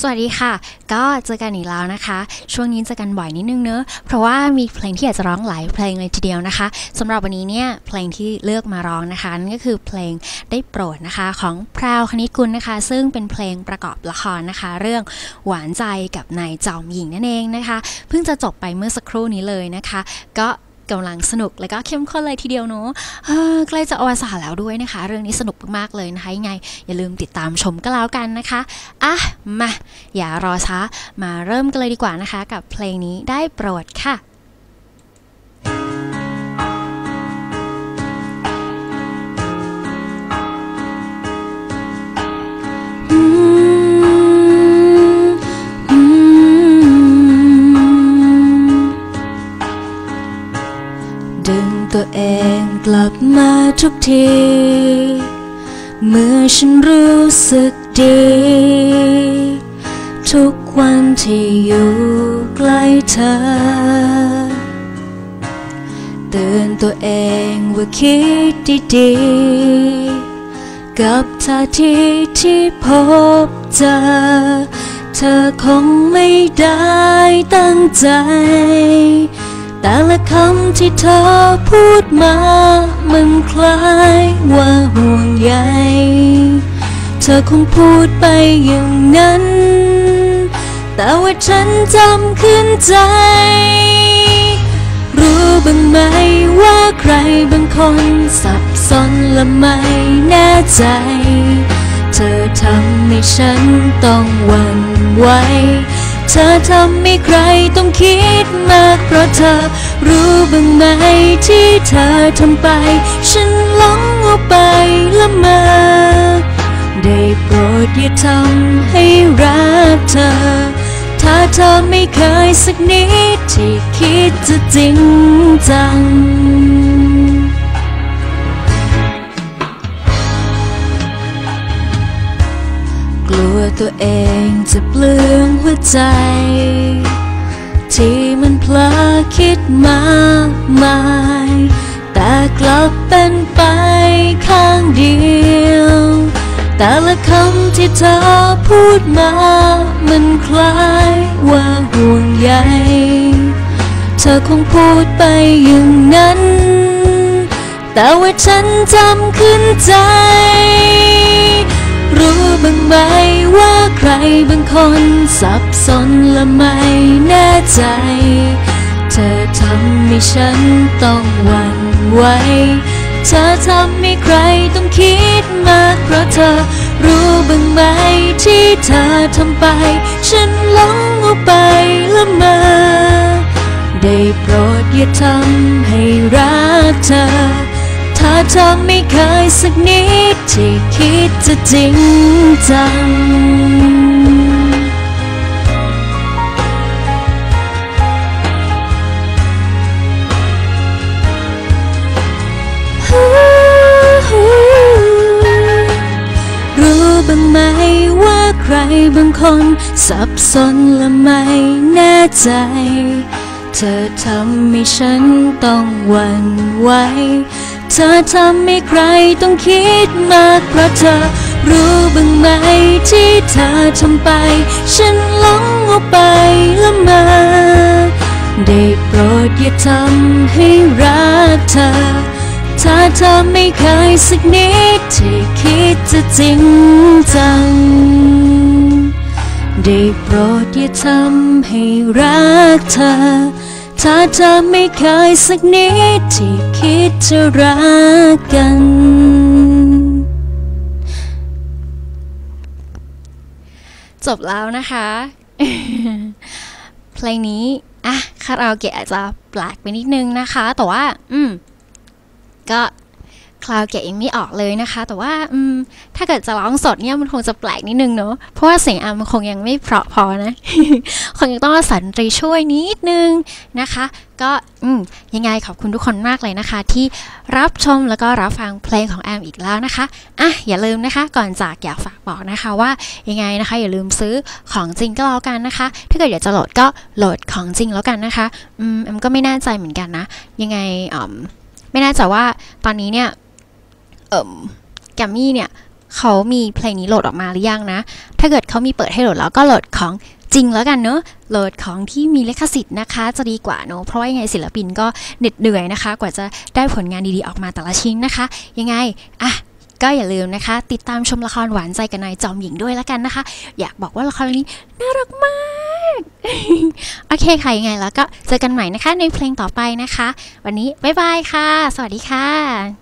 สวัสดีค่ะ ก็เจอกันอีกแล้วนะคะ ช่วงนี้เจอกันบ่อยนิดนึงเนอะเพราะว่ามีเพลงที่อยากจะร้องหลายเพลงเลยทีเดียวนะคะสำหรับวันนี้เนี่ยเพลงที่เลือกมาร้องนะคะนั่นก็คือเพลงได้โปรดนะคะของพราวคณิตกุลนะคะ ซึ่งเป็นเพลงประกอบละครนะคะ เรื่องหวานใจกับนายจอมหญิงนั่นเองนะคะ เพิ่งจะจบไปเมื่อสักครู่นี้เลยนะคะ ก็ กำลังสนุกและก็เข้มข้นเลยทีเดียวเนาะใกล้จะอวสานแล้วด้วยนะคะ เรื่องนี้สนุกมากๆเลยนะคะยังไง อย่าลืมติดตามชมก็แล้วกันนะคะอะมาอย่ารอช้ามาเริ่มกันเลยดีกว่านะคะ กับเพลงนี้ได้โปรดค่ะ ดึงตัวเองกลับมาทุกที เมื่อฉันรู้สึกดี ทุกวันที่อยู่ใกล้เธอ เตือนตัวเองว่าคิดดีๆ กับท่าทีที่พบเจอ เธอคงไม่ได้ตั้งใจ แต่ละคำที่เธอพูดมามันคล้ายว่าห่วงใย เธอคงพูดไปอย่างนั้น แต่ว่าฉันจำขึ้นใจ รู้บ้างไหมว่าใครบางคนสับสนและไม่แน่ใจ เธอทำให้ฉันต้องหวั่นไหว เธอทำให้ใครต้องคิดมาก เพราะเธอรู้บ้างไหมที่เธอทำไป ฉันหลงเอาไปละเมอได้โปรดอย่าทำให้รักเธอ ถ้าเธอไม่เคยสักนิดที่คิดจะจริงจัง ตัวเองจะเปลืองหัวใจ ที่มันเพลอคิดมากมาย แต่กลับเป็นไปข้างเดียว แต่ละคำที่เธอพูดมา มันคล้ายว่าห่วงใยเธอคงพูดไปอย่างนั้น แต่ว่าฉันจำขึ้นใจ รู้บ้างไหมว่าใครบางคนสับสนและไม่แน่ใจ เธอทำให้ฉันต้องหวั่นไหวเธอทำให้ใครต้องคิดมากเพราะเธอรู้บ้างไหมที่เธอทำไป ฉันหลงเอาไปละเมอได้โปรดอย่าทำให้รักเธอ ถ้าเธอไม่เคยสักนิดที่คิดจะจริงจัง รู้บ้างไหมว่าใครบางคนสับสนและไม่แน่ใจเธอทำให้ฉันต้องหวั่นไหว เธอทำให้ใครต้องคิดมากเพราะเธอรู้บ้างไหมที่เธอทำไป ฉันหลงเอาไปละเมอได้โปรดอย่าทำให้รักเธอ ถ้าเธอไม่เคยสักนิดที่คิดจะจริงจัง ได้โปรดอย่าทำให้รักเธอ ถ้าเธอไม่เคยสักนิดที่คิดจะรักกัน จบแล้วนะคะ เพลงนี้อะคาราโอเกะอาจจะแปลกไปนิดนึงนะคะ แต่ว่า อืม ก็ คลาวเกะยังไม่ออกเลยนะคะ แต่ว่าถ้าเกิดจะร้องสดเนี่ยมันคงจะแปลกนิดนึงเนอะเพราะว่าเสียงอามมันคงยังไม่เพราะพอนะ คงยังต้องอาศัยดนตรีช่วยนิดนึงนะคะ ก็อยังไงขอบคุณทุกคนมากเลยนะคะ ที่รับชมแล้วก็รับฟังเพลงของแอมอีกแล้วนะคะอะอย่าลืมนะคะก่อนจากอยากฝากบอกนะคะว่ายังไงนะคะ อย่าลืมซื้อของจริงก็แล้วกันนะคะ ถ้าเกิดอยากจะโหลดก็โหลดของจริงแล้วกันนะคะอืมแอมก็ไม่แน่ใจเหมือนกันนะ ยังไงอืมไม่แน่ใจว่าตอนนี้เนี่ย เอ่มแกมมี่เนี่ยเขามีเพลงนี้โหลดออกมาหรือยังนะ ถ้าเกิดเขามีเปิดให้โหลดแล้วก็โหลดของจริงแล้วกันเนอะโหลดของที่มีลิขสิทธิ์นะคะ จะดีกว่าเนอะเพราะว่ายังไงศิลปินก็เหน็ดเหนื่อยนะคะ กว่าจะได้ผลงานดีๆออกมาแต่ละชิ้นนะคะ ยังไงอะก็อย่าลืมนะคะ ติดตามชมละครหวานใจกับนายจอมหญิงด้วยแล้วกันนะคะ อยากบอกว่าละครเรื่องนี้น่ารักมาก โอเคค่ะยังไงแล้วก็เจอกันใหม่นะคะในเพลงต่อไปนะคะ วันนี้บ๊ายบายค่ะ สวัสดีค่ะ